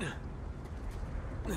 Ugh.